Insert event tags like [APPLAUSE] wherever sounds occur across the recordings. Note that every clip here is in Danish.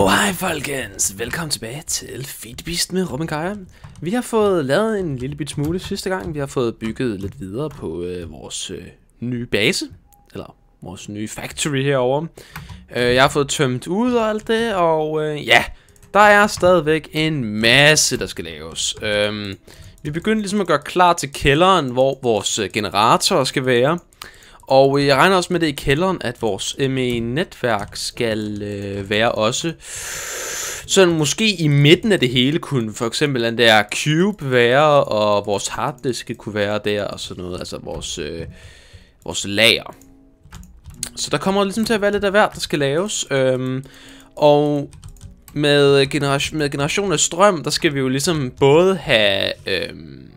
Og hej folkens, velkommen tilbage til Feedbeast med Robin Kaja. Vi har fået lavet en lille bit smule sidste gang. Vi har fået bygget lidt videre på øh, vores øh, nye base, eller vores nye factory herovre. Øh, jeg har fået tømt ud og alt det, og øh, ja, der er stadigvæk en masse, der skal laves. Øh, vi begyndte ligesom at gøre klar til kælderen, hvor vores øh, generatorer skal være. Og jeg regner også med det i kælderen, at vores ME-netværk skal øh, være også sådan måske i midten af det hele kunne for eksempel den der cube være, og vores harddisk kunne være der og sådan noget, altså vores, øh, vores lager. Så der kommer ligesom til at være lidt af hvert, der skal laves. Øhm, og med, generation, med generation af strøm, der skal vi jo ligesom både have... Øhm,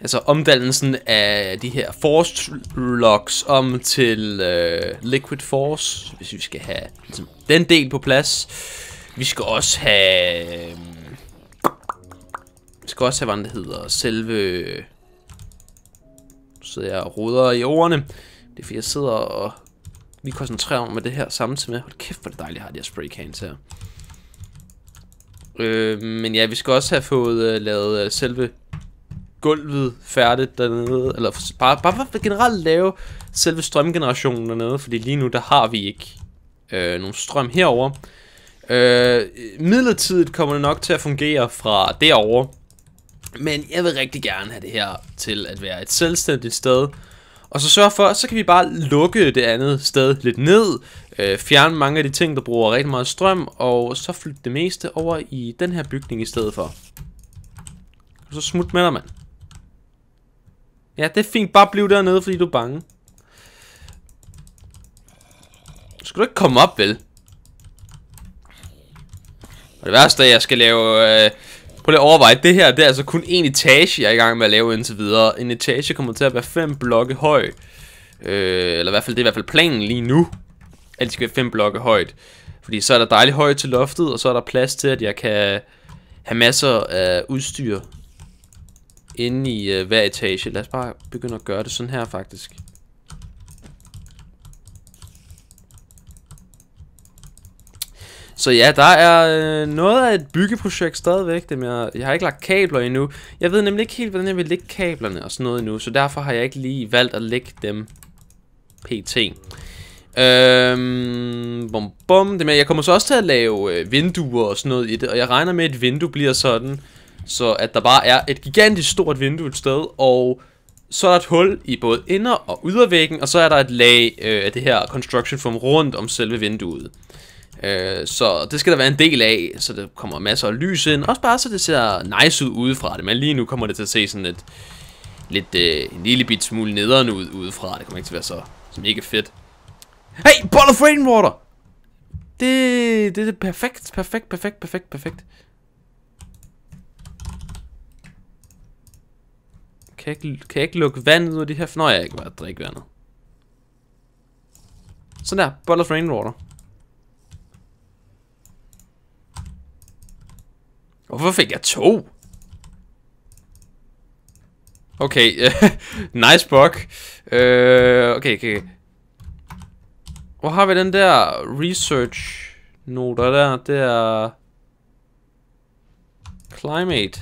altså omdannelsen af de her force locks om til øh, liquid force, hvis vi skal have ligesom, den del på plads. Vi skal også have... Øh, vi skal også have, hvad det hedder, selve... Så jeg ruder i ordene. Det er fordi, jeg sidder og vi koncentrerer mig med det her samtidig med. Hold kæft, hvor det dejligt har have de her spray cans her. Øh, men ja, vi skal også have fået øh, lavet øh, selve gulvet færdigt dernede, eller bare, bare bare generelt lave selve strømgenerationen dernede, fordi lige nu der har vi ikke øh, nogen strøm herover. Øh, midlertidigt kommer det nok til at fungere fra derovre, men jeg vil rigtig gerne have det her til at være et selvstændigt sted, og så sørge for, så kan vi bare lukke det andet sted lidt ned, øh, fjerne mange af de ting, der bruger rigtig meget strøm, og så flytte det meste over i den her bygning i stedet for. Og så smut med dig, mand. Ja, det er fint. Bare bliv dernede, fordi du er bange. Skal du ikke komme op, vel? Og det værste er, at jeg skal lave... Øh, prøv lige at overveje, det her det er altså kun en etage, jeg er i gang med at lave indtil videre. En etage kommer til at være fem blokke høj. Øh, eller i hvert fald, det er i hvert fald planen lige nu. At det skal være fem blokke højt. Fordi så er der dejligt højt til loftet, og så er der plads til, at jeg kan have masser af udstyr inde i øh, hver etage. Lad os bare begynde at gøre det sådan her faktisk. Så ja, der er øh, noget af et byggeprojekt stadigvæk. Dem jeg, jeg har ikke lagt kabler endnu. Jeg ved nemlig ikke helt, hvordan jeg vil lægge kablerne og sådan noget endnu. Så derfor har jeg ikke lige valgt at lægge dem pt. Øhm, bum, bum. Det med, jeg kommer så også til at lave øh, vinduer og sådan noget i det. Og jeg regner med, at et vindue bliver sådan så at der bare er et gigantisk stort vindue et sted, og så er der et hul i både inder- og ydervæggen, og så er der et lag øh, af det her construction foam rundt om selve vinduet. Øh, så det skal der være en del af, så der kommer masser af lys ind, også bare så det ser nice ud udefra det, men lige nu kommer det til at se sådan lidt, lidt øh, en lille bit smule nederen ud udefra, det kommer ikke til at være så, så mega fedt. Hey, bottle of rainwater! Det, det er perfekt, perfekt, perfekt, perfekt, perfekt. Kan jeg, ikke, kan jeg ikke lukke vandet ud af de her? Nå, jeg ikke bare drikke vandet. Sådan der. Bottle of rainwater. Hvorfor fik jeg to? Okay, [LAUGHS] nice bug. Uh, øh, okay, okay. Hvor har vi den der research noter der? Det er... Climate.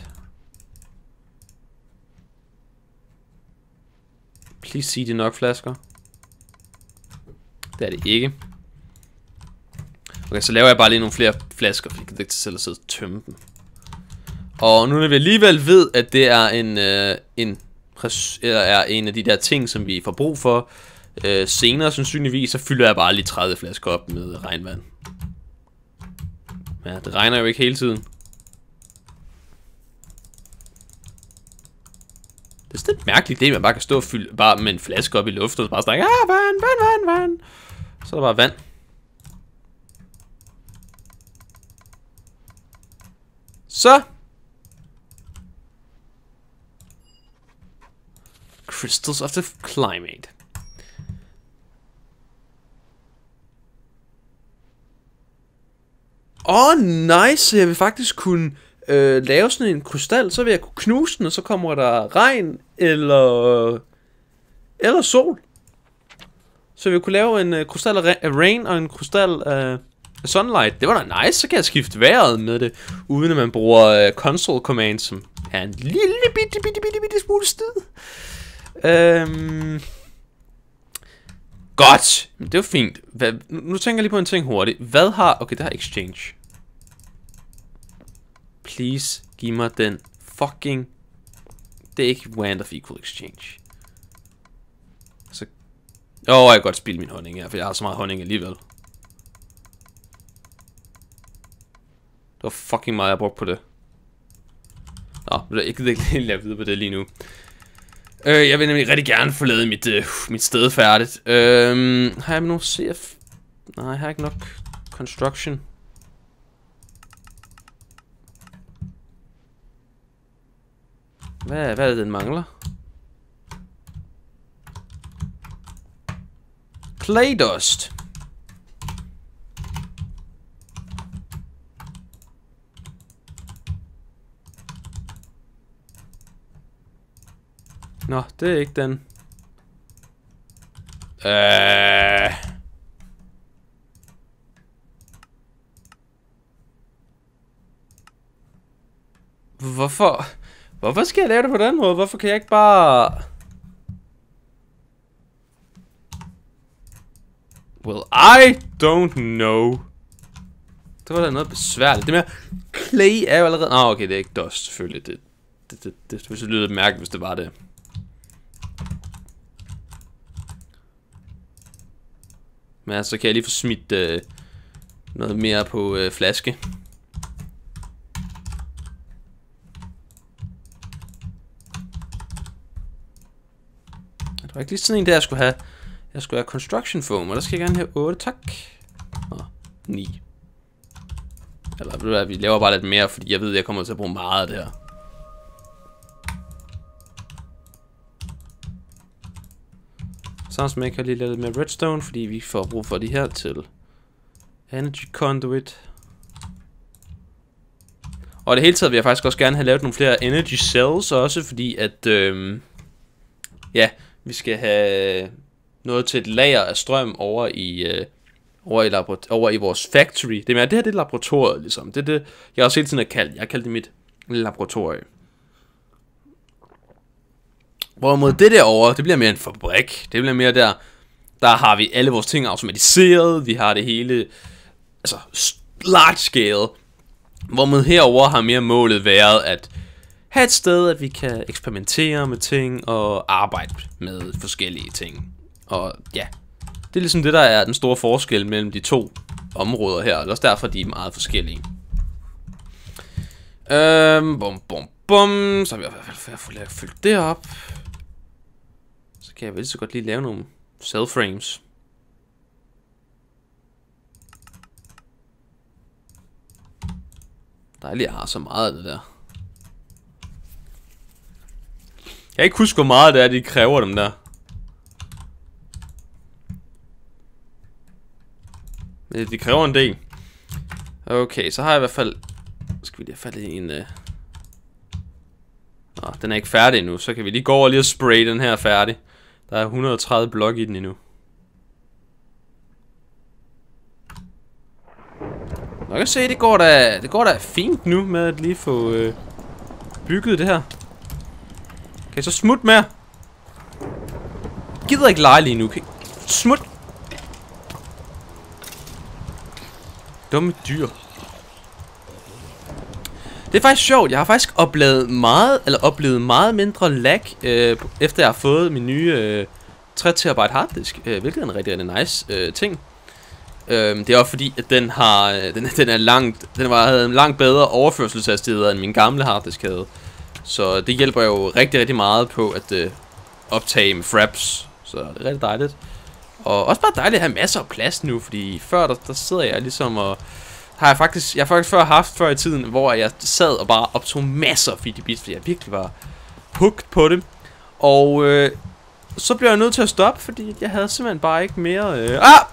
Please sige, det er nok flasker. Det er det ikke. Okay, så laver jeg bare lige nogle flere flasker, fordi jeg kan ikke til selv at sidde og tømme dem. Og nu når vi alligevel ved, at det er en, øh, en, eller er en af de der ting, som vi får brug for øh, senere sandsynligvis, så fylder jeg bare lige 30 flasker op med regnvand. Ja, det regner jo ikke hele tiden. Det er sådan et mærkeligt det, man bare kan stå og fylde bare med en flaske op i luften, og bare snakke, ah, vand, vand, vand, vand. Så er der bare vand. Så. Crystals of the Climate. Åh, oh, nice. Jeg vil faktisk kunne øh, lave sådan en krystal, så vil jeg kunne knuse den, og så kommer der regn eller, eller sol. Så vi kunne lave en øh, krystal af rain og en krystal af Sunlight, det var da nice, så kan jeg skifte vejret med det, uden at man bruger øh, console command, som er en lille bitte, bitte, bitte, bitte smule stid. Øhm... Godt, det var fint. Hvad, nu, nu tænker jeg lige på en ting hurtigt. Hvad har... Okay, det har exchange. Please, giv mig den fucking... Det er ikke Wand of Equal Exchange. Så... Åh, oh, jeg kan godt spille min honning her, for jeg har så meget honning alligevel. Det var fucking meget, jeg brugte på det. Nå, jeg gider ikke [LAUGHS] lade videre på det lige nu. Øh, jeg vil nemlig rigtig gerne få lavet mit, øh, mit sted færdigt. Øh, har jeg nu CF? Nej, jeg har ikke nok construction. Hvad, hvad er det, den mangler? Clay dust. Nå, det er ikke den. Øh... Hvorfor? Hvorfor skal jeg lave det på den måde? Hvorfor kan jeg ikke bare... Well, I don't know. Det var da noget besværligt. Det med clay er jo allerede... Nå, okay, det er ikke dust, selvfølgelig. Det, det, det, det, det det lyder mærkeligt, hvis det var det. Men altså, så kan jeg lige få smidt øh, noget mere på øh, flaske. Det var ikke lige sådan en der, jeg skulle have. Jeg skulle have construction foam, og der skal jeg gerne have 8, tak. Og 9. Eller vi laver bare lidt mere, fordi jeg ved, at jeg kommer til at bruge meget af det her. Sounds som jeg kan lige lave lidt mere redstone, fordi vi får brug for de her til energy conduit. Og det hele taget vil jeg faktisk også gerne have lavet nogle flere energy cells også, fordi at, øhm, ja, vi skal have noget til et lager af strøm over i, øh, over i, over i vores factory. Det er det her det er laboratoriet, ligesom. Det er det, jeg også hele tiden har kaldt. Jeg har kaldt det mit laboratorium. Hvorimod det derovre, det bliver mere en fabrik. Det bliver mere der, der har vi alle vores ting automatiseret. Vi har det hele, altså large scale. Hvorimod herover har mere målet været at have et sted, at vi kan eksperimentere med ting og arbejde med forskellige ting. Og ja, det er ligesom det, der er den store forskel mellem de to områder her. Og også derfor, de er meget forskellige. Øhm, bum, bum, bum. Så har vi i hvert fald fået fyldt det op kan jeg vel så godt lige lave nogle cell frames. Dejligt, jeg har så meget af det der. Jeg kan ikke huske, hvor meget det er, de kræver dem der. Men de kræver en del. Okay, så har jeg i hvert fald... Skal vi lige have fat i en... Uh... Nå, den er ikke færdig endnu, så kan vi lige gå over lige og spray den her færdig. Der er 130 blok i den endnu. Nå, jeg kan se, det går da, det går da fint nu med at lige få øh, bygget det her. Kan jeg så smut med. Jeg gider ikke lege lige nu. Okay. Smut! Dumme dyr. Det er faktisk sjovt. Jeg har faktisk oplevet meget, eller oplevet meget mindre lag, øh, efter jeg har fået min nye øh, 3 TB harddisk, øh, hvilket er en rigtig, rigtig nice øh, ting. Øh, det er også fordi, at den har, øh, den, [LAUGHS] den er langt, den var, havde en langt bedre overførselshastighed end min gamle harddisk havde. Så det hjælper jo rigtig, rigtig meget på at øh, optage med fraps. Så det er rigtig dejligt. Og også bare dejligt at have masser af plads nu, fordi før der, der sidder jeg ligesom og har jeg faktisk, jeg har faktisk før haft før i tiden, hvor jeg sad og bare optog masser af beats, fordi jeg virkelig var pugt på det. Og øh, så blev jeg nødt til at stoppe, fordi jeg havde simpelthen bare ikke mere... Øh, ah!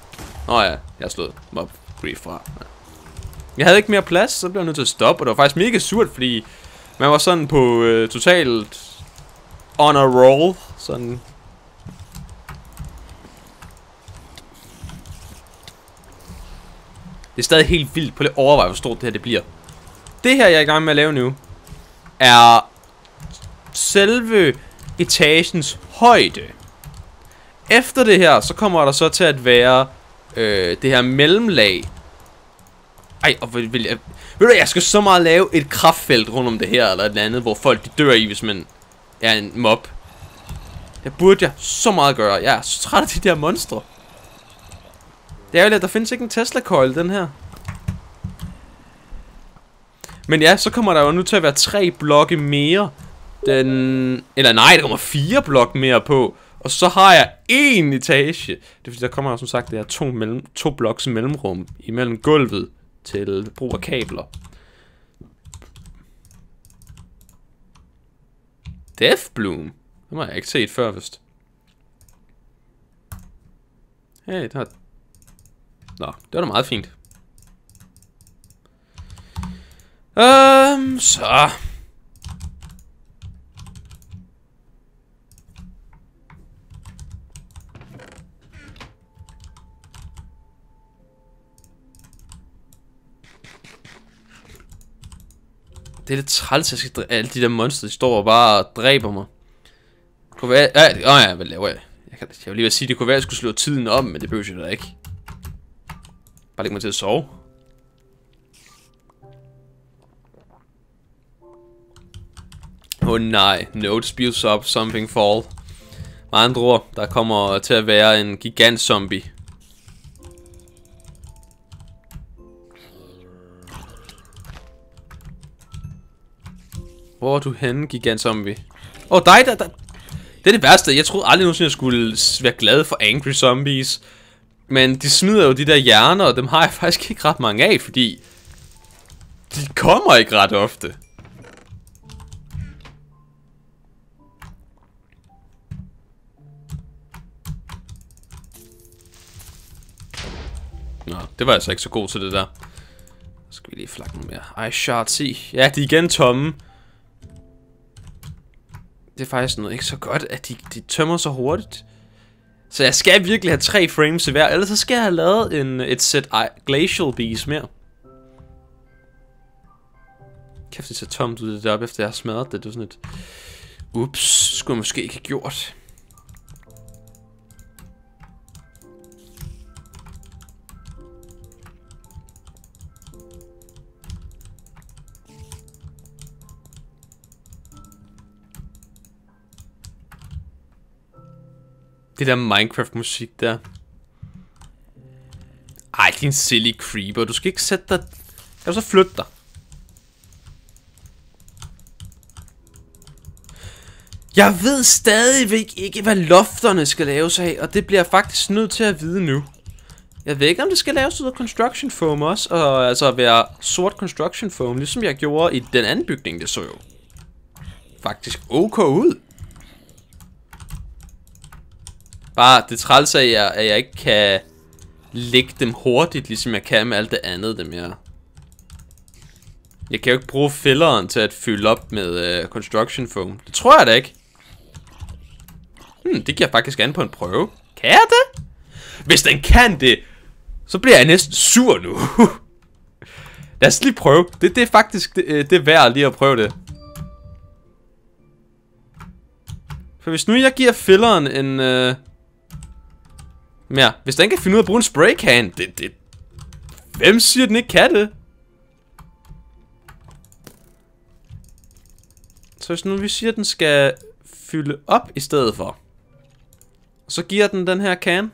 Nå ja, jeg har slået mob grief fra. Jeg havde ikke mere plads, så blev jeg nødt til at stoppe, og det var faktisk mega surt, fordi man var sådan på øh, totalt on a roll, sådan Det er stadig helt vildt. på det overveje, hvor stort det her det bliver. Det her, jeg er i gang med at lave nu, er selve etagens højde. Efter det her, så kommer der så til at være øh, det her mellemlag. Ej, og vil, vil jeg... Ved du jeg skal så meget lave et kraftfelt rundt om det her, eller et andet, hvor folk de dør i, hvis man er en mob. Det burde jeg så meget gøre. Jeg er så træt af de der monstre. Det er jo lidt, der findes ikke en Tesla coil, den her. Men ja, så kommer der jo nu til at være tre blokke mere. Den... Eller nej, der kommer fire blokke mere på. Og så har jeg en etage. Det er fordi, der kommer jo som sagt, det er to, mellem, to bloks mellemrum imellem gulvet til brug af kabler. Deathbloom? Det har jeg ikke set før, vist. Hey, det har... Nå, det var da meget fint. Øhm, um, så... Det er lidt træls, at jeg skal alle de der monster, de står og bare dræber mig. Det kunne være... Ja, åh ja, hvad laver jeg? Jeg, kan, jeg vil lige sige, det kunne være, at jeg skulle slå tiden om, men det behøver jeg da ikke. Bare lægge mig til at sove. Åh oh, nej, note spews up, something fall. Med andre ord, der kommer til at være en gigant zombie. Hvor er du henne, gigant zombie? Åh, oh, dig der, der... Det er det værste. Jeg troede aldrig nogensinde, jeg skulle være glad for angry zombies. Men de smider jo de der hjerner, og dem har jeg [LAUGHS] faktisk ikke ret mange af, fordi... De kommer ikke ret ofte. Nå, det var altså ikke så god til det der. Så skal vi lige flakke mere. I shot see. Ja, de er igen tomme det er faktisk noget ikke så godt, at de, de tømmer så hurtigt. Så jeg skal virkelig have tre frames i hver, ellers så skal jeg have lavet en, et sæt Glacial Bees mere. Kæft, det ser tomt ud det deroppe, efter jeg har smadret det. Det er sådan et... Ups, skulle jeg måske ikke have gjort. Det der Minecraft-musik der. Ej, din silly creeper. Du skal ikke sætte dig... Kan du så flytte dig? Jeg ved stadigvæk ikke, hvad lofterne skal laves af, og det bliver jeg faktisk nødt til at vide nu. Jeg ved ikke, om det skal laves ud af construction foam også, og altså være sort construction foam, ligesom jeg gjorde i den anden bygning, det så jo faktisk ok ud. Bare det træls af, jer, at jeg ikke kan lægge dem hurtigt, ligesom jeg kan med alt det andet dem jeg... Jeg kan jo ikke bruge filleren til at fylde op med uh, construction foam. Det tror jeg da ikke. Hmm, det giver faktisk an på en prøve. Kan jeg det? Hvis den kan det, så bliver jeg næsten sur nu. [LAUGHS] Lad os lige prøve. Det, det er faktisk det, øh, det er værd lige at prøve det. For hvis nu jeg giver filleren en... Uh mere. ja, hvis den kan finde ud af at bruge en spraycan, det, det... Hvem siger, den ikke kan det? Så hvis nu vi siger, at den skal fylde op i stedet for, så giver den den her can.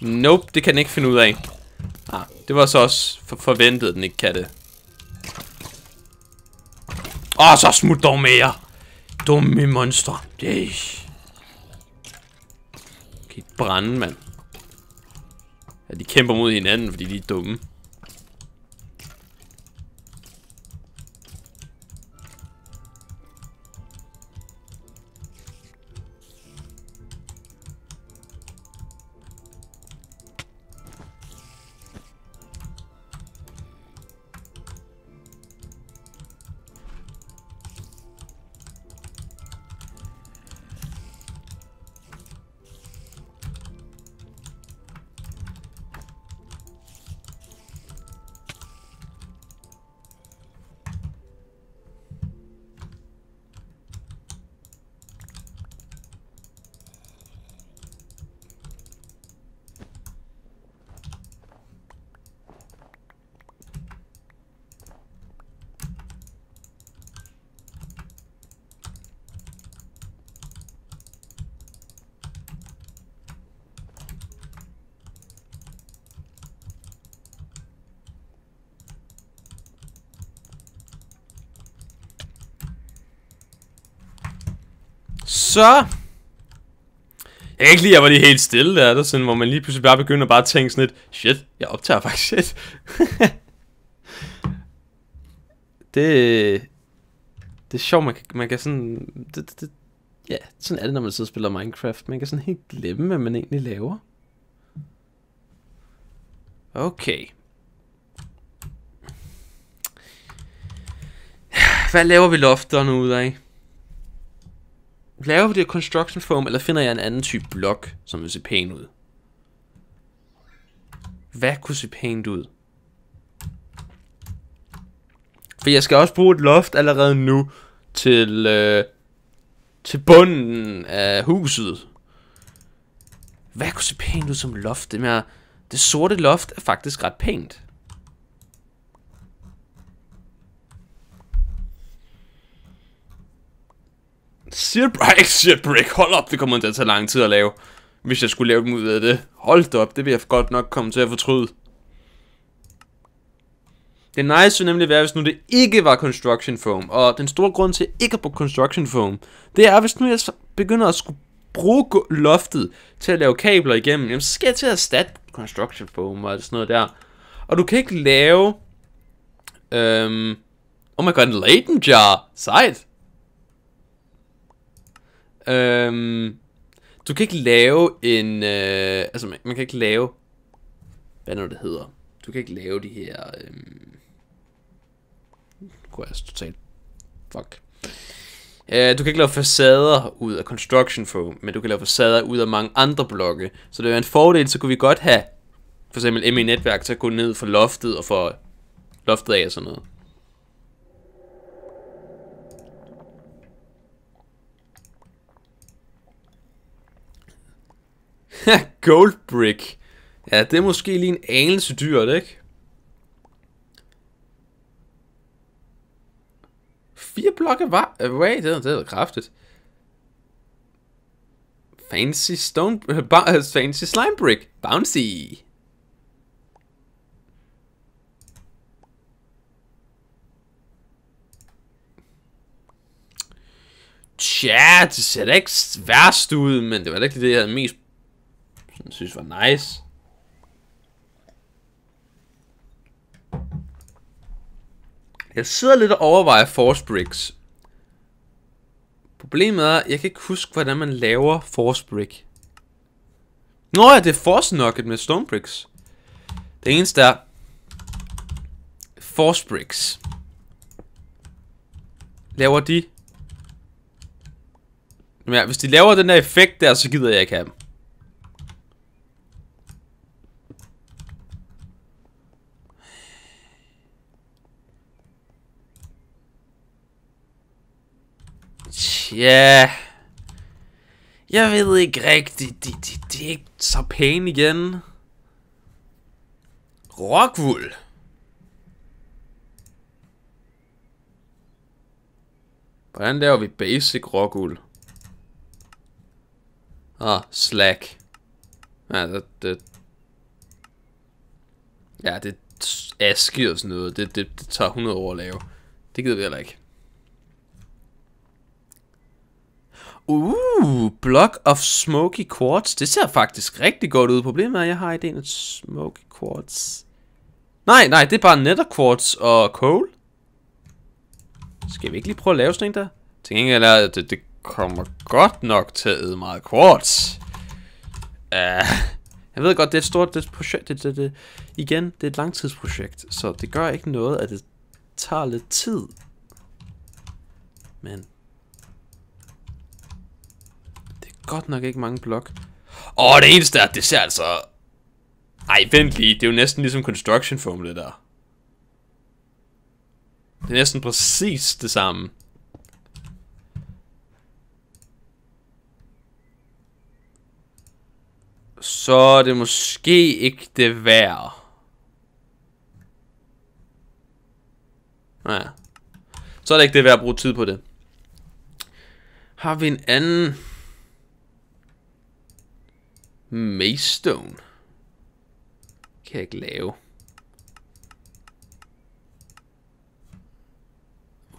Nope, det kan den ikke finde ud af. Ah, det var så også for forventet, at den ikke kan det. Åh, oh, så smut dog mere! Dumme monster. Yay. Kan brænde, mand. Ja, de kæmper mod hinanden, fordi de er dumme. Så... Jeg kan ikke lide, at jeg var lige helt stille der, der sådan, hvor man lige pludselig bare begynder bare at tænke sådan lidt, shit, jeg optager faktisk shit. [LAUGHS] det, det er sjovt, man kan, man kan sådan, det, det, det, ja, sådan er det, når man sidder og spiller Minecraft. Man kan sådan helt glemme, hvad man egentlig laver. Okay. Hvad laver vi lofterne ud af? Laver vi det construction foam, eller finder jeg en anden type blok, som vil se pæn ud? Hvad kunne se pænt ud? For jeg skal også bruge et loft allerede nu til, øh, til bunden af huset. Hvad kunne se pænt ud som loft? Det, med, det sorte loft er faktisk ret pænt. [LAUGHS] Siger Brick, siger hold op, det kommer til at tage lang tid at lave. Hvis jeg skulle lave dem ud af det. Hold op, det vil jeg godt nok komme til at fortryde. Det nice ville nemlig være, hvis nu det ikke var construction foam. Og den store grund til ikke at bruge construction foam, det er, hvis nu jeg begynder at skulle bruge loftet til at lave kabler igennem, jamen så skal jeg til at erstatte construction foam og sådan noget der. Og du kan ikke lave... Øhm, oh my god, en Leighton jar. Sejt. Øhm, du kan ikke lave en... Øh, altså, man, man kan ikke lave... Hvad nu det hedder? Du kan ikke lave de her... Øh, kunne jeg totalt... Fuck. Øh, du kan ikke lave facader ud af construction foam, men du kan lave facader ud af mange andre blokke. Så det er en fordel, så kunne vi godt have for eksempel ME-netværk til at gå ned for loftet og få loftet af og sådan noget. [LAUGHS] Gold brick. Ja, det er måske lige en anelse dyrt, ikke? Fire blokke var... Øh, wait, det er, det kraftigt. Fancy stone... Øh, øh, fancy slime brick. Bouncy. Tja, det ser da ikke værst ud, men det var da ikke det, jeg havde mest sådan, synes var nice. Jeg sidder lidt og overvejer Force Bricks. Problemet er, jeg kan ikke huske, hvordan man laver Force Brick. Nå ja, det er Force Nugget med Stone Bricks. Det eneste er... Force Bricks. Laver de... Ja, hvis de laver den der effekt der, så gider jeg ikke have dem. Ja... Jeg ved ikke rigtigt. De, de, de er ikke så pæne igen. Rockwool. Hvordan laver vi basic rockwool? Ah, slack. Ja, det, det, ja, det er aske og sådan noget. Det, det, det tager 100 år at lave. Det gider vi heller ikke. Uh, Block of Smoky Quartz. Det ser faktisk rigtig godt ud. Problemet er, at jeg har ideen af Smoky Quartz. Nej, nej, det er bare Nether Quartz og Coal. Skal vi ikke lige prøve at lave sådan en der? Til gengæld er, at det, det kommer godt nok til at æde meget quartz. Uh, jeg ved godt, det er et stort det er et projekt. Det, det, det, igen, det er et langtidsprojekt, så det gør ikke noget, at det tager lidt tid. Men godt nok ikke mange blok. Åh, oh, det eneste er, at det ser altså... Ej, vent lige. Det er jo næsten ligesom construction foam, det der. Det er næsten præcis det samme. Så er det måske ikke det værd. Nej. Så er det ikke det værd at bruge tid på det. Har vi en anden... Maystone. Kan jeg ikke lave.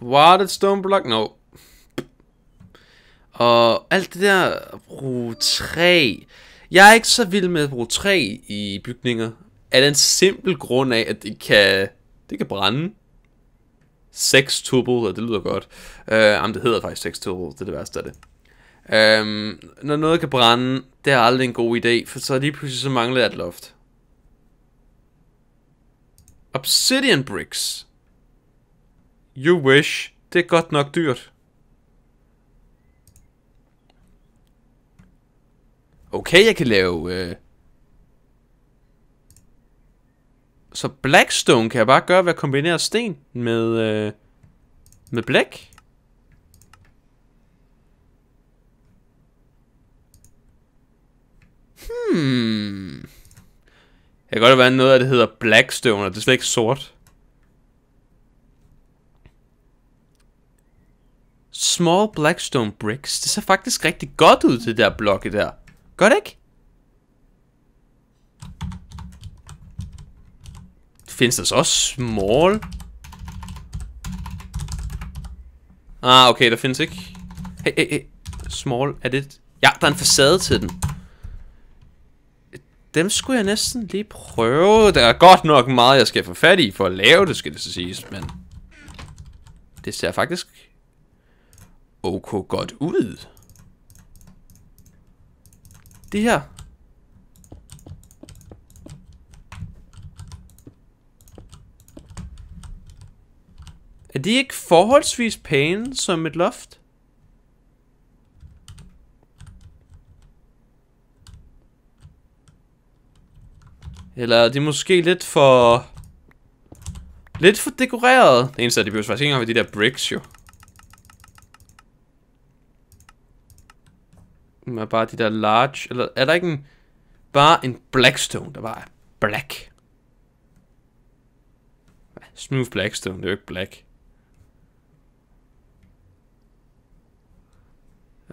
Wadded stone block? No. Og alt det der at bruge træ. Jeg er ikke så vild med at bruge træ i bygninger. Af den simple grund af, at det kan, det kan brænde. 6 turbo, det lyder godt. Uh, jamen, det hedder faktisk 6 turbo, det er det værste af det. Øhm, når noget kan brænde, det er aldrig en god idé, for så lige pludselig så mangler jeg et loft. Obsidian bricks. You wish. Det er godt nok dyrt. Okay, jeg kan lave... Øh... Så Blackstone kan jeg bare gøre ved at kombinere sten med... Øh... Med blæk. Hmm. Jeg kan godt være noget af det hedder Blackstone, og det er slet ikke sort. Small Blackstone Bricks. Det ser faktisk rigtig godt ud, det der blokke der. Gør det ikke? Findes der så også small? Ah, okay, der findes ikke. Hey, hey, hey. Small, er det... Ja, der er en facade til den. Dem skulle jeg næsten lige prøve. Der er godt nok meget, jeg skal få fat i for at lave det, skal det så siges. Men det ser faktisk ok godt ud. Det her. Er de ikke forholdsvis pæne som et loft? Eller er de måske lidt for... Lidt for dekoreret. Det eneste er, de behøver faktisk ikke engang ved de der bricks, jo. Men bare de der large, eller er der ikke en, bare en Blackstone, der bare er black? Smooth Blackstone, det er jo ikke black.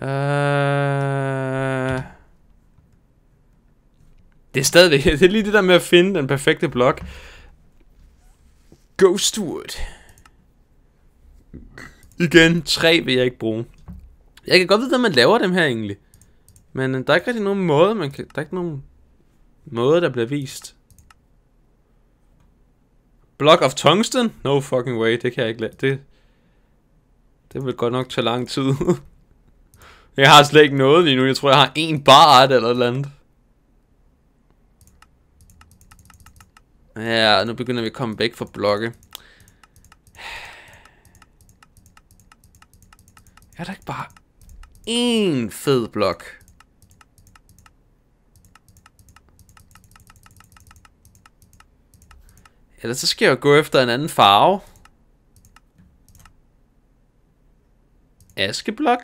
Uh, det er stadigvæk, [LAUGHS] det er lige det der med at finde den perfekte blok. Ghostwood. Igen, tre vil jeg ikke bruge. Jeg kan godt vide, at man laver dem her egentlig. Men øh, der er ikke rigtig nogen måde, man kan... Der er ikke nogen måde, der bliver vist. Block of Tungsten? No fucking way, det kan jeg ikke lade. Det, det vil godt nok tage lang tid. [LAUGHS] jeg har slet ikke noget lige nu. Jeg tror, jeg har en bar eller et eller andet. Ja, nu begynder vi at komme væk fra blokke. Er der ikke bare én fed blok? Ellers så skal jeg jo gå efter en anden farve. Askeblok?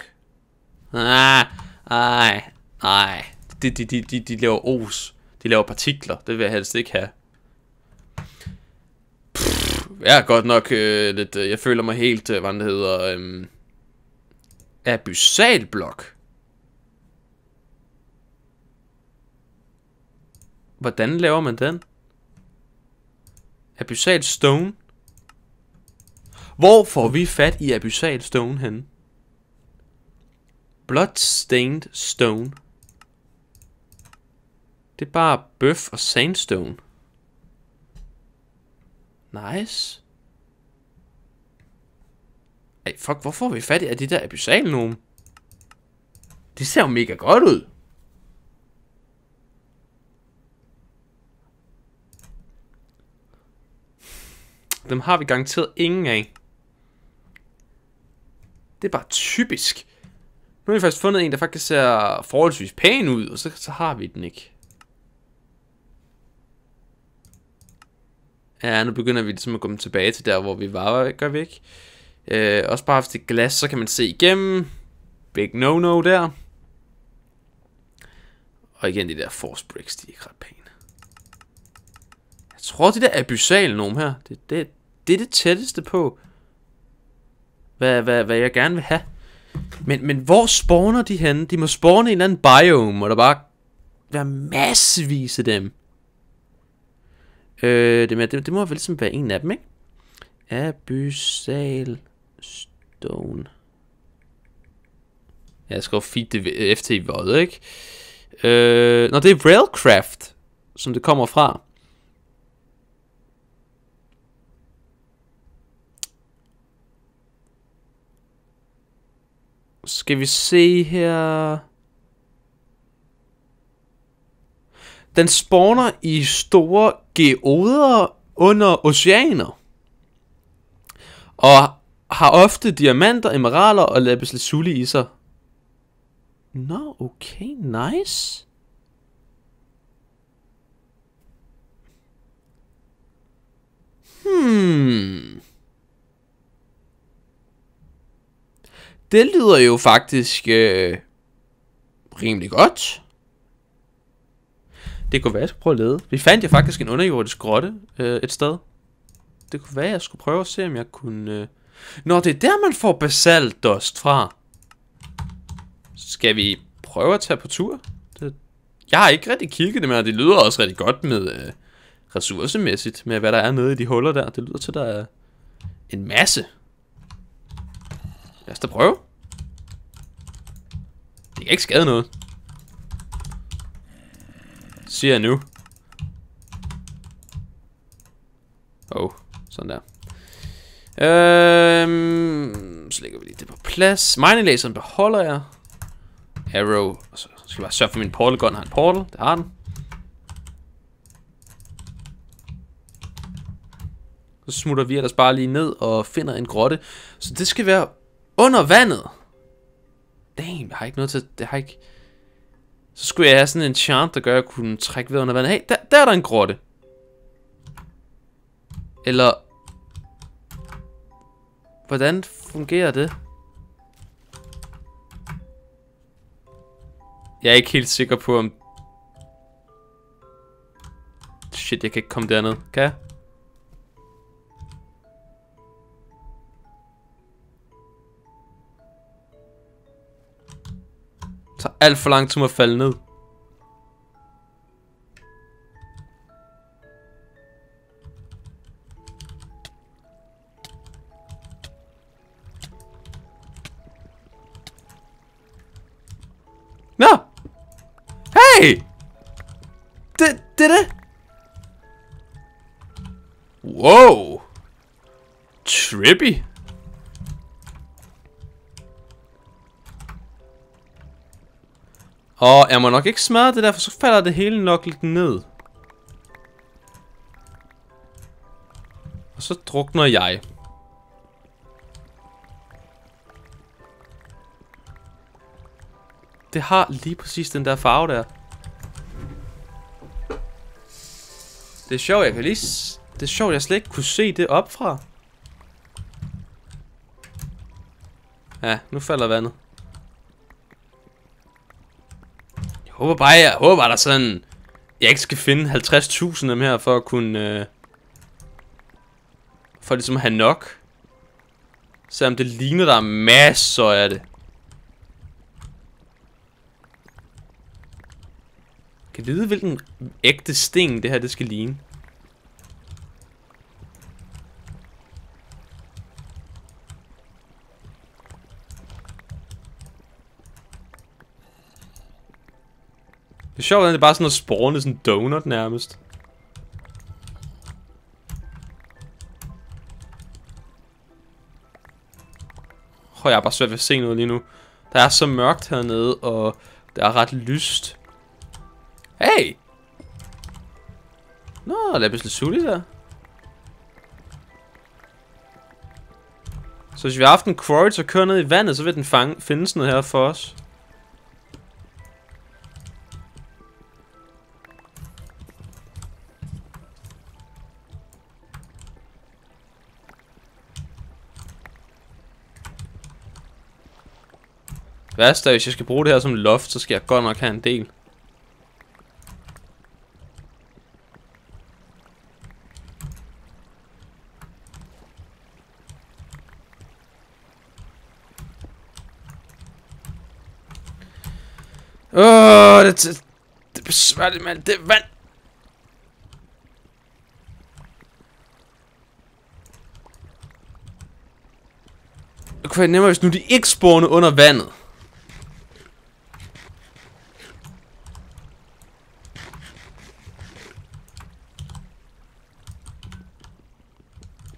Ah, nej, nej. De, de, de, de, de laver os. De laver partikler. Det vil jeg helst ikke have. Jeg er godt nok øh, lidt... Øh, jeg føler mig helt... Øh, hvad det hedder... Øh, Abysalblok. Hvordan laver man den? Abyssal Stone. Hvor får vi fat i Abyssal Stone hen? Bloodstained Stone. Det er bare bøf og sandstone. Nice. Ej, fuck, hvor får vi fat i de der abyssal nogen? Det ser jo mega godt ud. Dem har vi garanteret ingen af. Det er bare typisk. Nu har vi faktisk fundet en, der faktisk ser forholdsvis pæn ud, og så, så har vi den ikke. Ja, nu begynder vi ligesom at komme tilbage til der, hvor vi var, gør vi ikke? Øh, også bare efter det glas, så kan man se igennem. Big no-no der. Og igen de der force bricks, de er ikke ret pæne. Jeg tror, det der abyssal nogen her, det, det, det er det tætteste på, hvad, hvad, hvad jeg gerne vil have. Men, men hvor spawner de henne? De må spawne i en eller anden biome, og der bare være massevis af dem. Øh, det, det, det må vel ligesom være en af dem, ikke? Abyssal Stone. Jeg skal feed det FT i vod, ikke? Øh, når det er Railcraft, som det kommer fra. Skal vi se her... Den spawner i store geoder under oceaner. Og har ofte diamanter, emeralder og lapis lazuli i sig. Nå, okay, nice. Hmm. Det lyder jo faktisk øh, rimelig godt. Det kunne være, at jeg skulle prøve at lede. Vi fandt jo faktisk en underjordisk grotte øh, et sted. Det kunne være, jeg skulle prøve at se, om jeg kunne... Øh... Nå, det er der, man får basaltdust fra. Skal vi prøve at tage på tur? Det... Jeg har ikke rigtig kigget det, men det lyder også rigtig godt med øh, ressourcemæssigt, med hvad der er nede i de huller der. Det lyder til, der er en masse. Lad os da prøve. Det kan ikke skade noget. Siger jeg nu. Oh, sådan der. Øhm, så lægger vi lige det på plads. Mining laseren beholder jeg. Arrow. Og så skal jeg bare sørge for, at min portal gun har en portal. Det har den. Så smutter vi ellers bare lige ned og finder en grotte. Så det skal være under vandet. Damn, jeg har ikke noget til... Det har ikke... Så skulle jeg have sådan en chant, der gør, at jeg kunne trække ved under vandet. Hey, der, der er der en grotte. Eller... Hvordan fungerer det? Jeg er ikke helt sikker på, om... Shit, jeg kan ikke komme derned. Kan jeg? Tager alt for lang tid at falde ned. Nå! Hey! Det, det er det? Wow! Trippy. Og jeg må nok ikke smadre det der, for så falder det hele nok lidt ned. Og så drukner jeg. Det har lige præcis den der farve der. Det er sjovt, jeg kan lige... Det er sjovt, jeg slet ikke kunne se det op fra. Ja, nu falder vandet. Håber bare, jeg håber, der sådan... Jeg ikke skal finde 50.000 af dem her, for at kunne... Øh, for ligesom at have nok. Selvom det ligner, der er masser af det. Kan du vide, hvilken ægte sten det her det skal ligne? Er sjovt, at det er bare sådan noget spawnet, sådan donut nærmest. Åh, oh, jeg er bare svært ved at se noget lige nu. Der er så mørkt hernede, og det er ret lyst. Hey! Nå, lapis lazuli der. Så hvis vi har haft en quarry så kører ned i vandet, så vil den fange, finde sådan noget her for os. Værste er, hvis jeg skal bruge det her som loft, så skal jeg godt nok have en del. Åh, oh, det, det, det er besværligt, mand. Det er vand. Det kunne være nemmere, hvis nu de ikke spawner under vandet.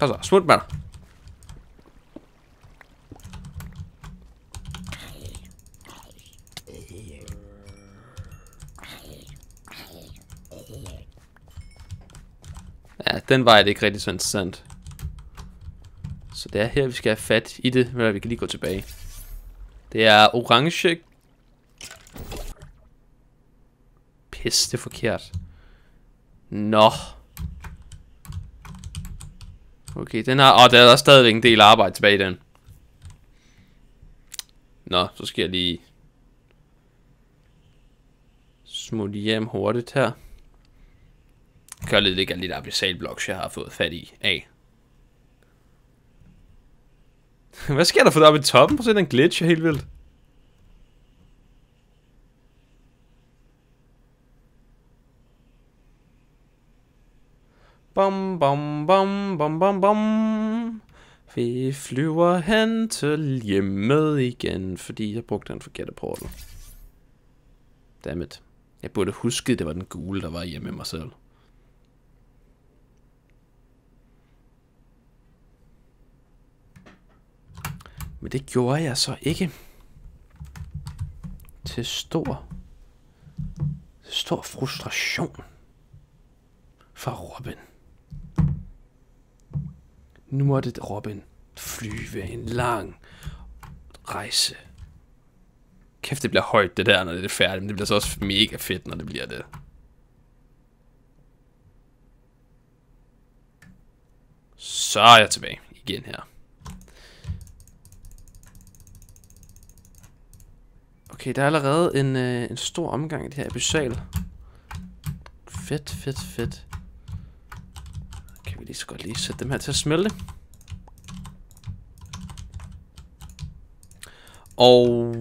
가자 så, smut. Ja, den vej er det ikke rigtig så interessant. Så det er her, vi skal have fat i det. Men vi kan lige gå tilbage. Det er orange. Pis, det er forkert. Nå. Okay, den har... Og der er stadig stadigvæk en del arbejde tilbage i den. Nå, så skal jeg lige... Smutte hjem hurtigt her. Gør lidt ikke alle de blocks, jeg har fået fat i af. [LAUGHS] Hvad sker der for deroppe i toppen? Prøv at se den glitch, er helt vildt. Bom, bom, bom, bom, bom, bom. Vi flyver hen til hjemmet igen, fordi jeg brugte den forkerte portal. Dammit. Jeg burde huske, det var den gule, der var hjemme med mig selv. Men det gjorde jeg så ikke. Til stor, stor frustration for Robin. Nu måtte Robin flyve en lang rejse. Kæft, det bliver højt det der, når det er færdigt. Men det bliver så også mega fedt, når det bliver det. Så er jeg tilbage igen her. Okay, der er allerede en, øh, en stor omgang i det her abyssal. Fedt, fedt, fedt. Vi lige så godt lige sætte dem her til at smelte. Og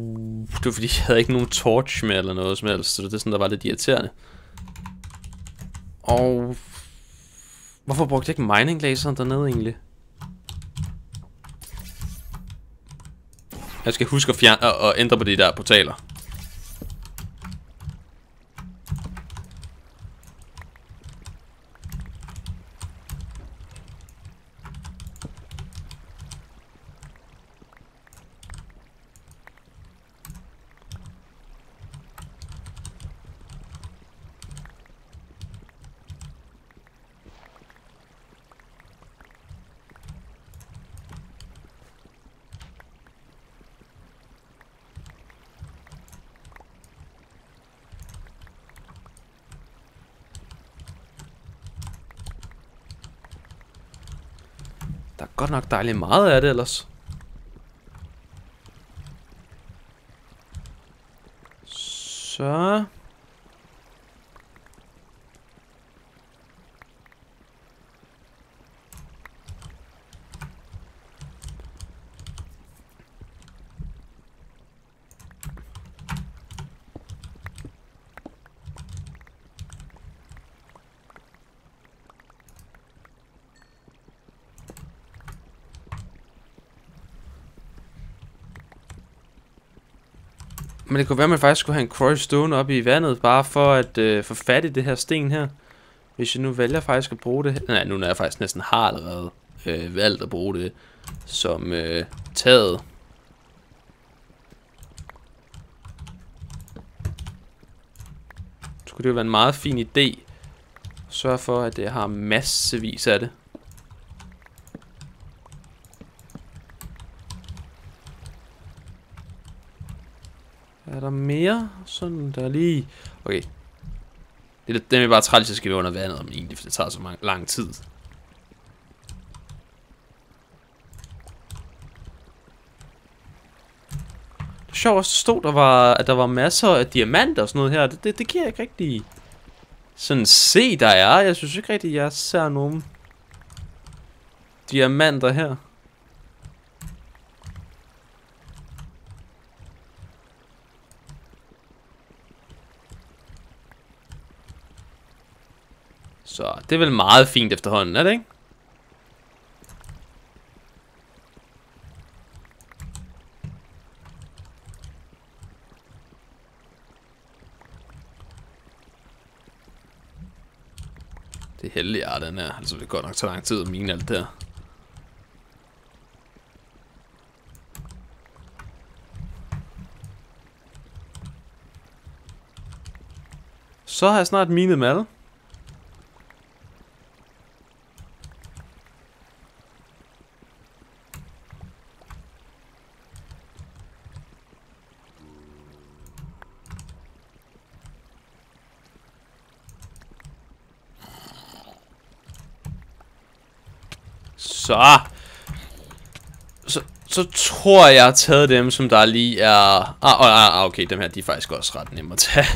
det var fordi, jeg havde ikke nogen torch med eller noget som helst, så det er sådan, der var lidt irriterende. Og hvorfor brugte jeg ikke mining laseren dernede egentlig? Jeg skal huske at, fjerne, at, at ændre på de der portaler. Godt nok dejligt meget af det ellers. Så... Men det kunne være, at man faktisk skulle have en quarry stone op i vandet, bare for at øh, få fat i det her sten her. Hvis jeg nu vælger faktisk at bruge det... Nej, nu er jeg faktisk næsten har allerede øh, valgt at bruge det som øh, taget. Så kunne det jo være en meget fin idé. Sørg for, at jeg har massevis af det. Er der mere? Sådan der lige... Okay. Det er, det er bare træls, at jeg skal være under vandet om egentlig, for det tager så mange, lang tid. Det er sjovt, også, stod, der var, at der var masser af diamanter og sådan noget her. Det, det, det kan jeg ikke rigtig sådan se, der er. Jeg synes ikke rigtig, jeg ser nogen diamanter her. Så det er vel meget fint efterhånden, er det ikke? Det er heldig, jeg den her. Altså, det går nok så lang tid at mine alt der. Så har jeg snart minet med alle. Så. Ah. Så, så tror jeg, jeg har taget dem, som der lige er... Ah, ah, ah, okay, dem her, de er faktisk også ret nemme at tage.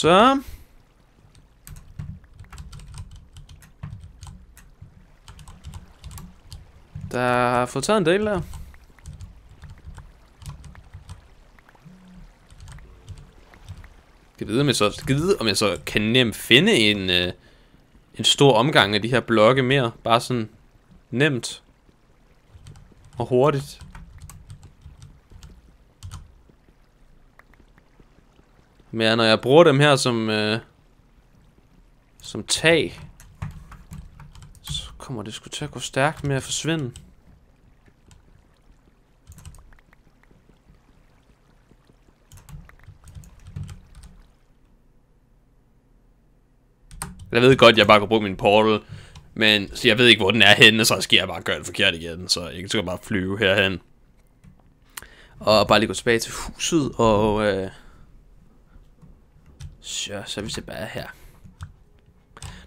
Så. Der har fået taget en del der. Jeg vide, om jeg så, jeg vide, om jeg så kan nemt finde en, øh, en stor omgang af de her blokke mere. Bare sådan nemt og hurtigt. Men når jeg bruger dem her som, øh, som tag, så kommer det sgu til at gå stærkt med at forsvinde. Jeg ved godt, jeg bare kan bruge min portal, men så jeg ved ikke, hvor den er henne, så skal jeg bare gøre det forkert igen, så jeg kan bare flyve herhen. Og bare lige gå tilbage til huset, og øh, så, så er vi tilbage her.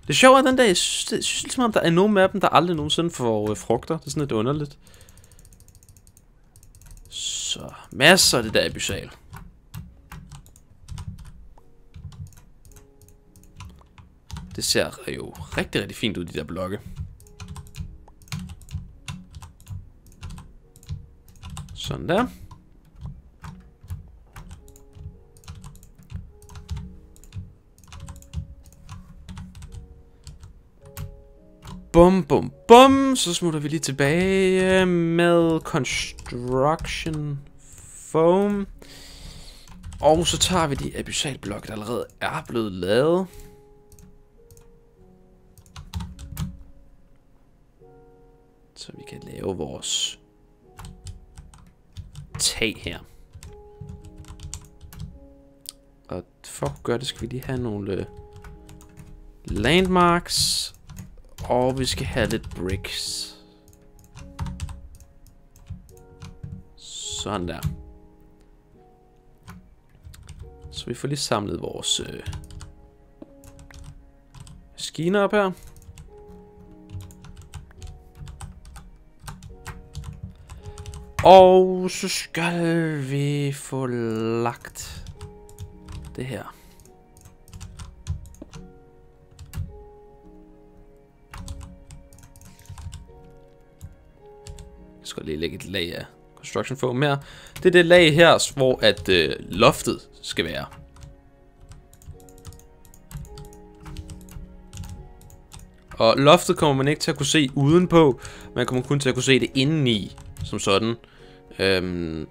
Det sjove er, den der, jeg synes, jeg synes ligesom, der er nogen af dem, der aldrig nogensinde får øh, frugter. Det er sådan lidt underligt. Så, masser af det der abysal. Det ser jo rigtig, rigtig fint ud, de der blokke. Sådan der. Bum, bum, bum. Så smutter vi lige tilbage med Construction Foam. Og så tager vi de abyssalblokke, der allerede er blevet lavet. Så vi kan lave vores tag her. Og for at gøre det, skal vi lige have nogle øh, landmarks. Og vi skal have lidt bricks. Sådan der. Så vi får lige samlet vores øh, maskiner op her. Og så skal vi få lagt det her. Skal lige lægge et lag af construction foam her. Det er det lag her, hvor at øh, loftet skal være. Og loftet kommer man ikke til at kunne se udenpå, man kommer kun til at kunne se det indeni, som sådan. Øhm,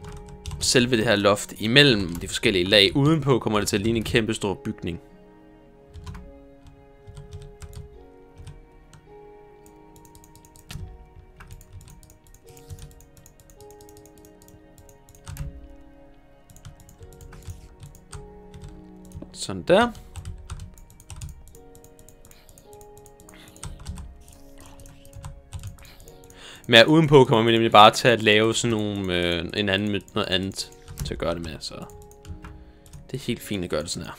selve det her loft imellem de forskellige lag udenpå kommer det til at ligne en kæmpe stor bygning. Sådan der. Men udenpå kommer vi nemlig bare til at lave sådan nogle, øh, en anden med noget andet til at gøre det med, så det er helt fint at gøre det sådan her.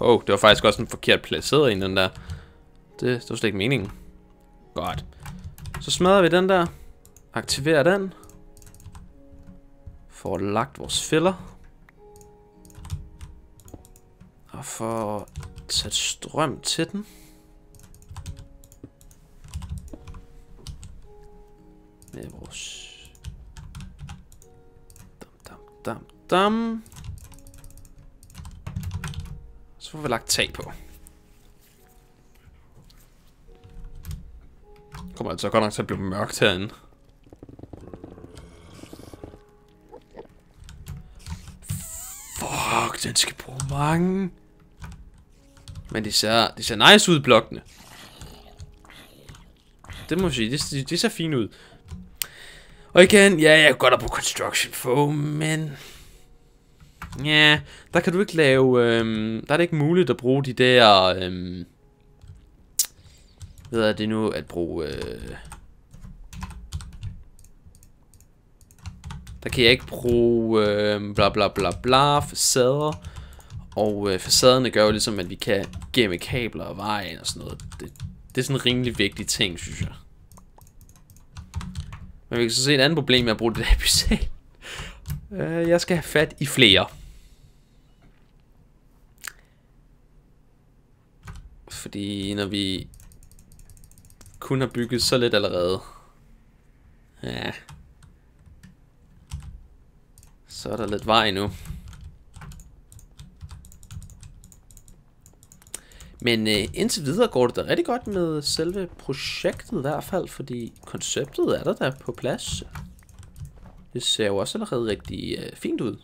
Åh, oh, det var faktisk også en forkert placeret i den der. Det, det var slet ikke meningen. Godt. Så smadrer vi den der. Aktiverer den. Får lagt vores fælder. Og får sat strøm til den. Med vores Dam, dam. Så får vi lagt tag på. Kommer altså godt nok til at blive mørkt herinde. Fuck, den skal bruge mange. Men det ser, det ser nice ud, blokkene. Det må jeg sige, det, det ser fint ud. Og igen, ja, jeg går op på construction foam, men... Ja, der kan du ikke lave... Øhm, der er det ikke muligt at bruge de der... Øhm, hvad er det nu? At bruge... Øh, der kan jeg ikke bruge øh, bla bla bla bla facader. Og øh, facaderne gør jo ligesom, at vi kan gemme kabler og vejen og sådan noget. Det, det er sådan en rimelig vigtig ting, synes jeg. Men vi kan så se et andet problem med at bruge det der PC. [LAUGHS] Øh, jeg skal have fat i flere. Fordi når vi kun har bygget så lidt allerede. Ja. Så er der lidt vej nu. Men øh, indtil videre går det da rigtig godt med selve projektet i hvert fald, fordi konceptet er der da på plads. Det ser jo også allerede rigtig øh, fint ud.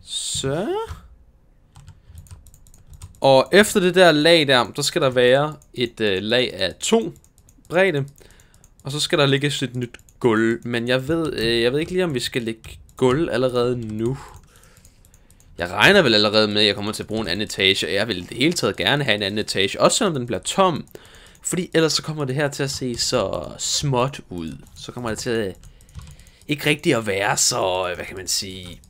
Så. Og efter det der lag der, der skal der være et øh, lag af to bredde. Og så skal der ligge et nyt gulv. Men jeg ved, øh, jeg ved ikke lige, om vi skal lægge gulv allerede nu. Jeg regner vel allerede med, at jeg kommer til at bruge en anden etage. Og jeg vil det hele taget gerne have en anden etage. Også selvom den bliver tom. Fordi ellers så kommer det her til at se så småt ud. Så kommer det til at ikke rigtig at være så, øh, hvad kan man sige,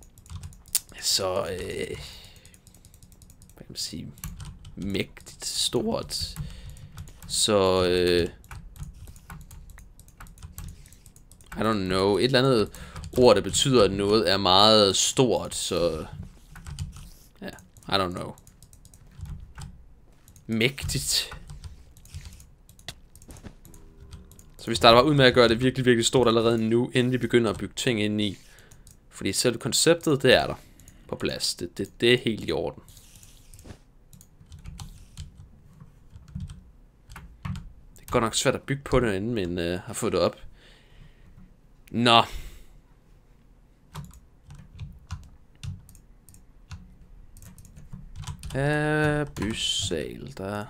så, øh, man sige, mægtigt stort. Så, øh, I don't know, et eller andet ord, der betyder, at noget er meget stort, så... Ja, I don't know. Mægtigt. Så vi starter bare ud med at gøre det virkelig, virkelig stort allerede nu, inden vi begynder at bygge ting ind i. Fordi selv konceptet, det er der på plads. Det, det, det er helt i orden. Det er godt nok svært at bygge på det inden, men øh, har fået det op. Nå. Øh, bysal, der...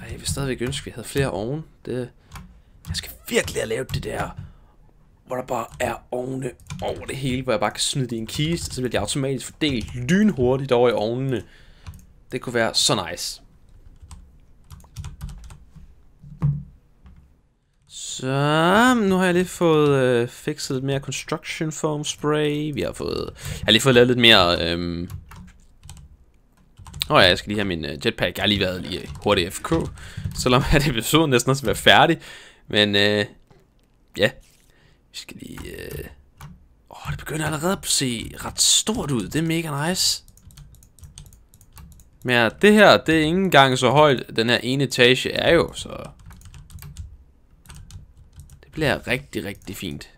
Ej, jeg vil stadigvæk ønske, at vi havde flere oven. Det... Jeg skal virkelig have lavet det der, hvor der bare er ovne over det hele, hvor jeg bare kan smide det i en kiste, så bliver de automatisk fordelt lynhurtigt over i ovnene. Det kunne være så nice. Så nu har jeg lige fået øh, fikset lidt mere construction foam spray. Vi har fået, jeg har lige fået lavet lidt mere. Øhm... Åh oh ja, jeg skal lige have min øh, jetpack. Jeg har lige været lige øh, hurtigt FK, selvom at episoden næsten også er færdig. Men øh, ja, vi skal lige... Øh... Åh, oh, det begynder allerede at se ret stort ud. Det er mega nice. Men ja, det her, det er ikke engang så højt. Den her ene etage er jo, så... Det bliver rigtig, rigtig fint.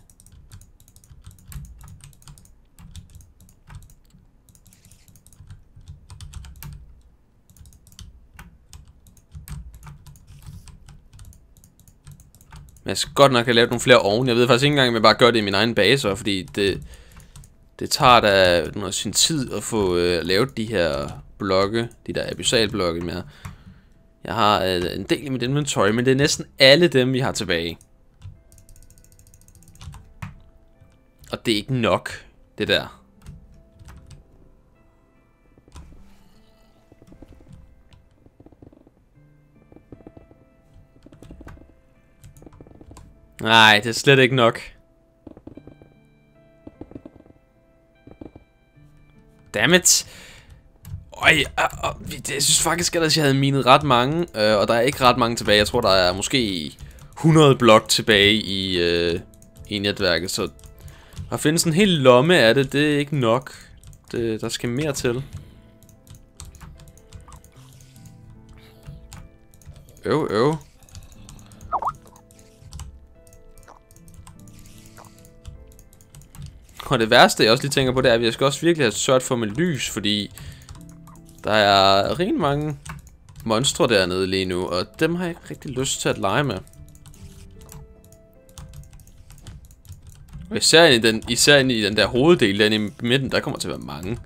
Men jeg skal godt nok have lavet nogle flere ovne. Jeg ved faktisk ikke engang, om jeg bare gør det i min egen base, fordi det, det tager da noget sin tid at få øh, lavet de her blokke, de der abyssal-blokke med. Jeg har øh, en del i mit inventory, men det er næsten alle dem, vi har tilbage. Og det er ikke nok, det der. Nej, det er slet ikke nok. Dammit. Øj, øh, øh, jeg synes faktisk at jeg havde minet ret mange, øh, og der er ikke ret mange tilbage. Jeg tror, der er måske 100 blok tilbage i, øh, i netværket, så at finde sådan en hel lomme af det, det er ikke nok. Det, der skal mere til. Øv, øv. Og det værste, jeg også lige tænker på, det er, at jeg skal også virkelig have sørget for med lys, fordi der er rigtig mange monstre dernede lige nu, og dem har jeg ikke rigtig lyst til at lege med. Især i den, især i den der hoveddel, der i midten, der kommer til at være mange.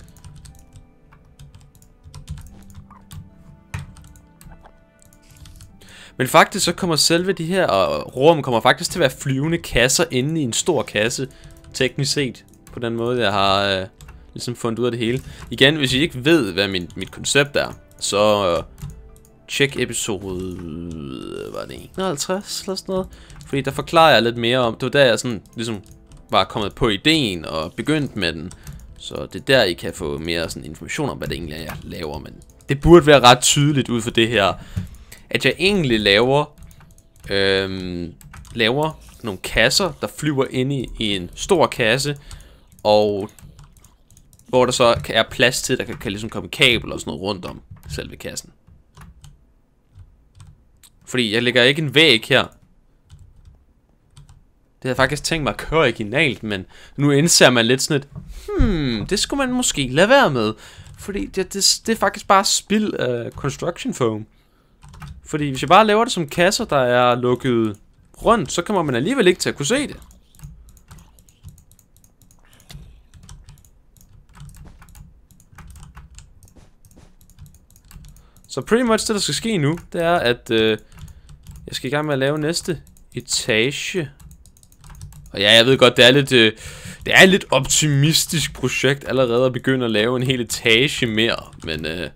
Men faktisk så kommer selve de her rum kommer faktisk til at være flyvende kasser inde i en stor kasse, teknisk set. På den måde, jeg har øh, ligesom fundet ud af det hele. Igen, hvis I ikke ved, hvad min, mit koncept er, så øh, tjek episode, var det 51 eller sådan noget? Fordi der forklarer jeg lidt mere om, det var der jeg sådan ligesom var kommet på ideen og begyndt med den. Så det er der, I kan få mere sådan information om, hvad det egentlig er, jeg laver. Men det burde være ret tydeligt ud for det her, at jeg egentlig laver, øhm, laver nogle kasser, der flyver ind i, i en stor kasse, og hvor der så er plads til, der kan, kan ligesom komme kabel og sådan noget rundt om selve kassen. Fordi jeg lægger ikke en væg her. Det havde jeg faktisk tænkt mig at køre originalt, men nu indser man lidt sådan et, hmm, det skulle man måske lade være med. Fordi det, det, det er faktisk bare spild af construction foam. Fordi hvis jeg bare laver det som kasser, der er lukket rundt, så kommer man alligevel ikke til at kunne se det. Så pretty much det, der skal ske nu, det er, at øh, jeg skal i gang med at lave næste etage. Og ja, jeg ved godt, det er lidt, øh, det er et lidt optimistisk projekt allerede at begynde at lave en hel etage mere. Men øh,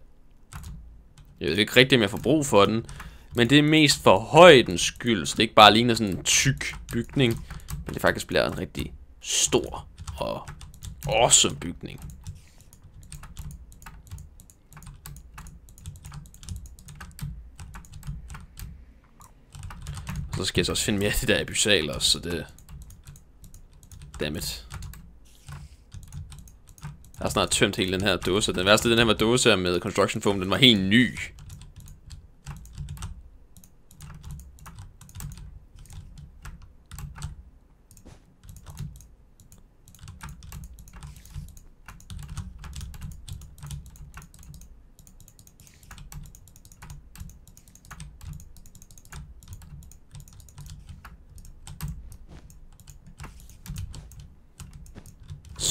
jeg ved ikke rigtigt, om jeg får brug for den. Men det er mest for højdens skyld, så det ikke bare ligner sådan en tyk bygning. Men det faktisk bliver en rigtig stor og awesome bygning. Så skal jeg så også finde mere af de der abysaler, så det... Dammit. Jeg har snart tømt hele den her dåse. Den værste den her var dåse med construction foam, den var helt ny.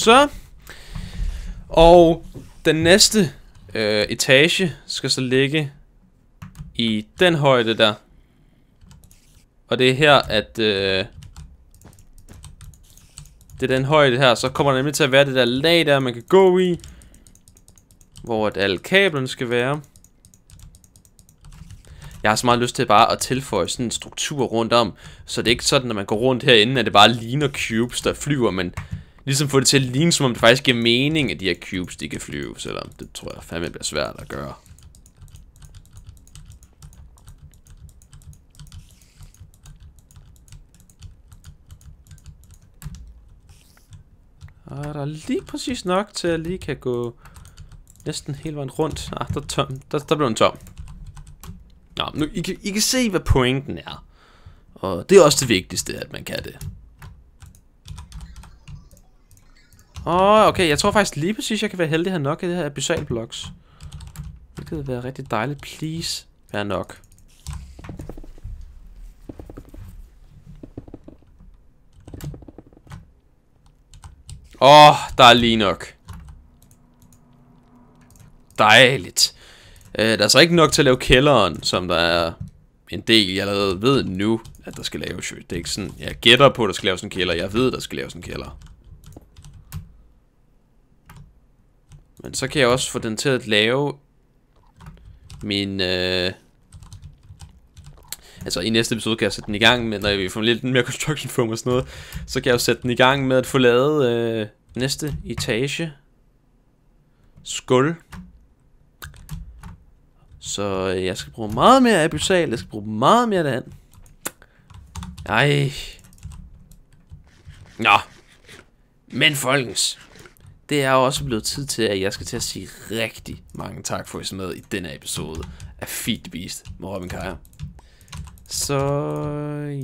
Så. Og den næste øh, etage skal så ligge i den højde der. Og det er her, at... Øh, det er den højde her. Så kommer der nemlig til at være det der lag der, man kan gå i. Hvor at alle kablerne skal være. Jeg har så meget lyst til bare at tilføje sådan en struktur rundt om. Så det er ikke sådan, når man går rundt herinde, at det bare ligner cubes, der flyver. Men ligesom få det til at ligne, som om det faktisk giver mening, at de her cubes, de kan flyve, selvom det tror jeg fandme bliver svært at gøre. Og der er lige præcis nok til, at jeg lige kan gå næsten hele vejen rundt. Ah, der, tom. Der, der blev en tom. Nå, nu, I, kan, I kan se, hvad pointen er. Og det er også det vigtigste, at man kan det. Åh, oh, okay, jeg tror faktisk lige præcis, jeg kan være heldig at nok i det her abyssal blocks. Det kan være rigtig dejligt. Please, vær nok. Åh, oh, der er lige nok. Dejligt. Uh, der er så ikke nok til at lave kælderen, som der er en del, jeg allerede ved nu, at der skal laves. Det er ikke sådan, jeg gætter på, at der skal laves en kælder. Jeg ved, at der skal laves en kælder. Men så kan jeg også få den til at lave min... Øh, altså i næste episode kan jeg sætte den i gang med, når vi får lidt mere construction foam og sådan noget, så kan jeg jo sætte den i gang med at få lavet øh, næste etage. Skuld. Så øh, jeg skal bruge meget mere abyssal, jeg skal bruge meget mere derhen. Ej. Nå. Men folkens, det er også blevet tid til, at jeg skal til at sige rigtig mange tak for, at I med i denne episode af Feed the Beast med Robin Kaja. Så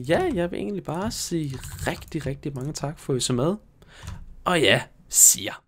ja, jeg vil egentlig bare sige rigtig, rigtig mange tak for, at I så med. Og ja, siger